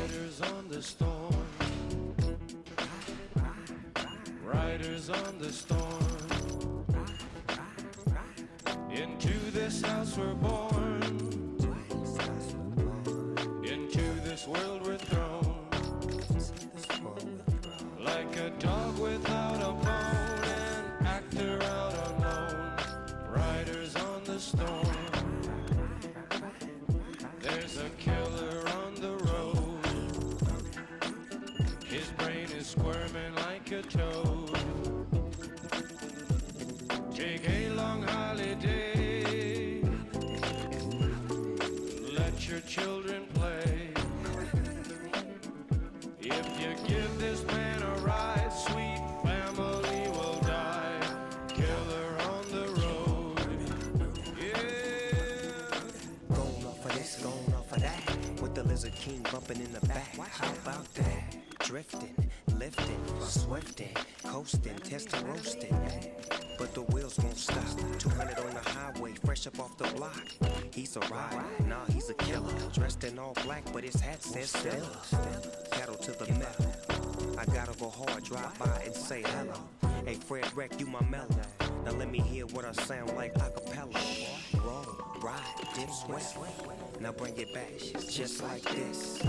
Riders on the storm. Riders on the storm. Into this house we're born. Into this world Let your children play. If you give this man a ride, sweet family will die. Killer on the road. Yeah. Going off of this, going off of that. With the Lizard King bumping in the back. How about that? Drifting, lifting, swifting, coasting, testing, roasting. But the wheels won't stop. 200 on the highway, fresh up off the block. He's a rider, nah, he's a killer. Dressed in all black, but his hat says Stella. Pedal to the metal. I gotta go hard, drive by and say hello. Hey, Fredwreck, you my mellow. Now let me hear what I sound like a cappella. Roll, ride, dip, sweat. Now bring it back, just like this.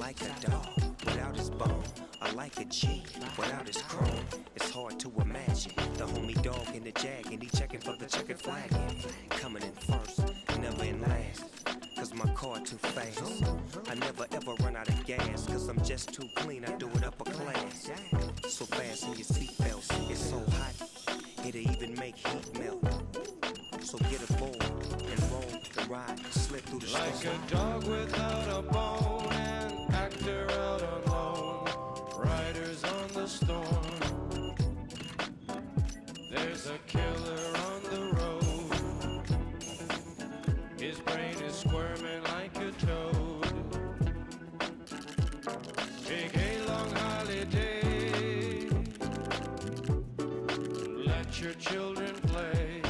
Like a dog without his bone. I like a G without his chrome. It's hard to imagine the homie dog in the jag and he checking for the checkered flag. Coming in first, never in last. Cause my car too fast. I never ever run out of gas. Cause I'm just too clean, I do it upper class. So fast in your seatbelts, it's so hot, it'll even make heat melt. So get aboard and roll the ride, slip through the Like storm. a dog without a bone, an actor out alone. The storm. There's a killer on the road. His brain is squirming like a toad. Take a long holiday. Let your children play.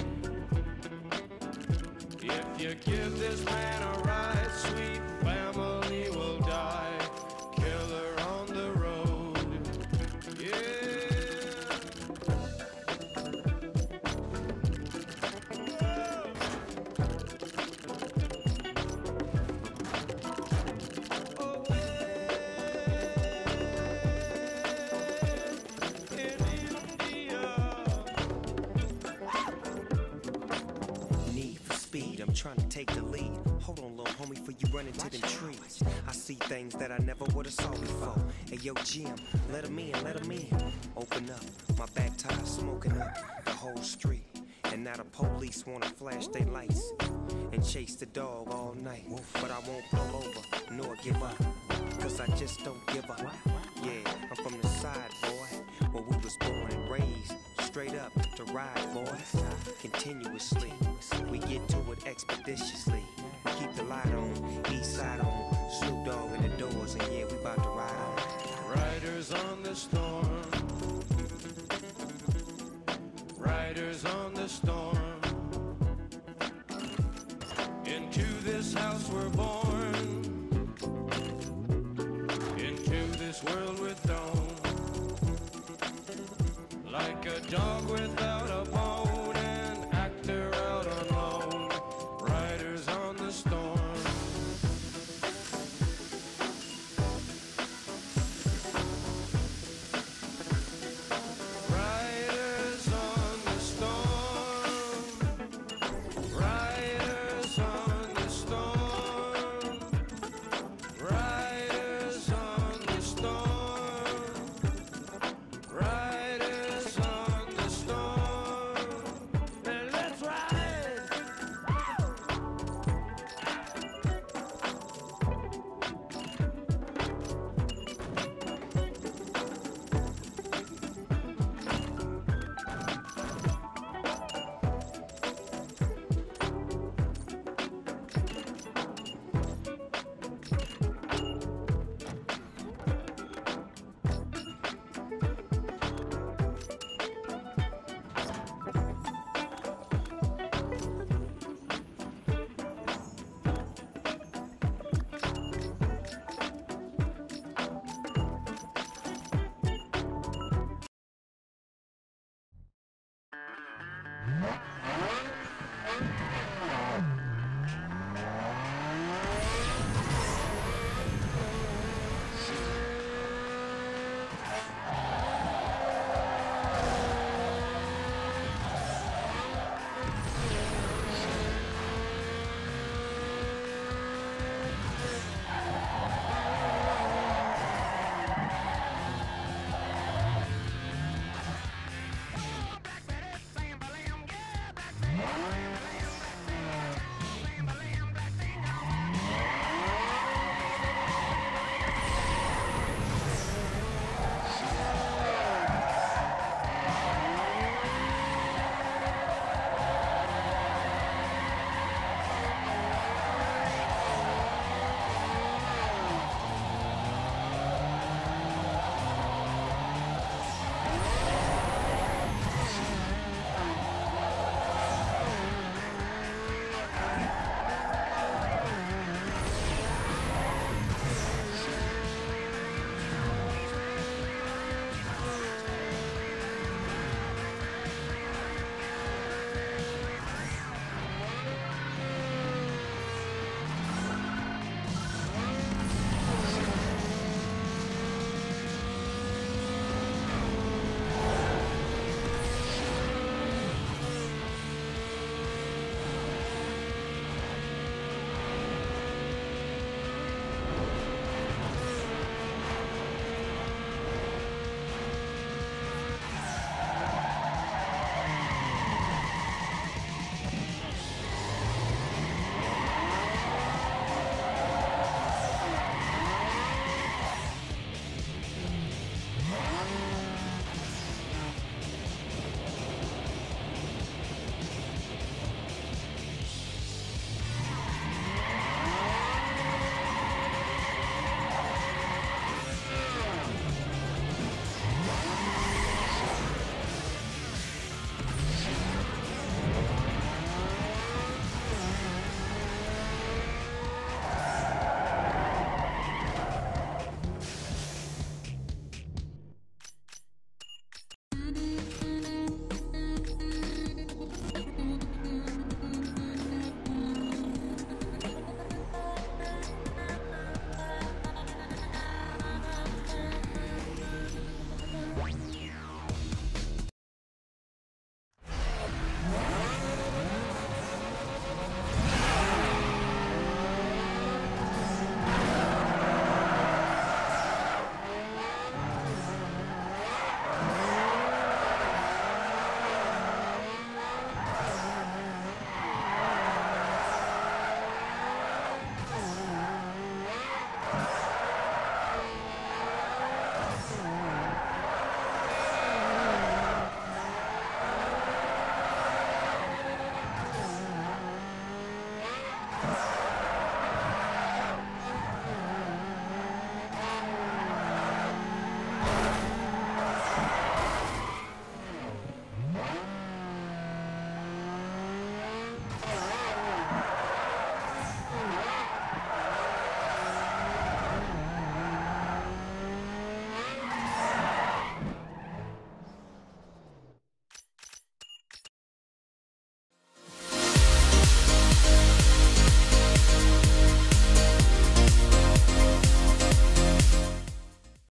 If you give this man a ride, sweet trying to take the lead. Hold on, little homie, for you run into them trees. I see things that I never would've saw before. Hey, yo, Jim, let 'em in, let 'em in. Open up, my back tire smoking up the whole street. And now the police wanna flash their lights and chase the dog all night. But I won't pull over nor give up, cause I just don't give up. Yeah, I'm from the side, boy, where we was born and raised. Straight up to ride, boys, continuously. To it expeditiously. Keep the light on, east side on, Snoop Dogg in the doors, and yeah, we about to ride on. Riders on the storm. Riders on the storm. Into this house we're born. Música